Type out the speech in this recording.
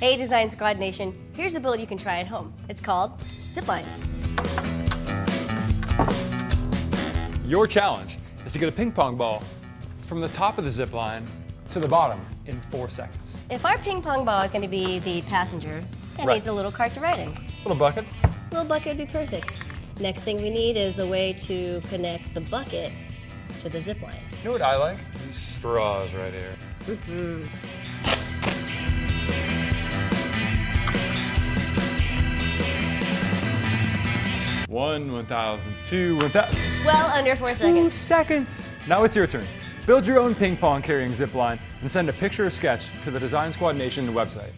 Hey Design Squad Nation, here's a build you can try at home. It's called Zipline. Your challenge is to get a ping pong ball from the top of the zip line to the bottom in four seconds. If our ping pong ball is going to be the passenger, it Right. needs a little cart to ride in. Little bucket. A little bucket would be perfect. Next thing we need is a way to connect the bucket to the zip line. You know what I like? These straws right here. Mm-hmm. One, 1,000, two, 1,000. Well, under four Two seconds. seconds. Now it's your turn. Build your own ping pong carrying zip line and send a picture or sketch to the Design Squad Nation website.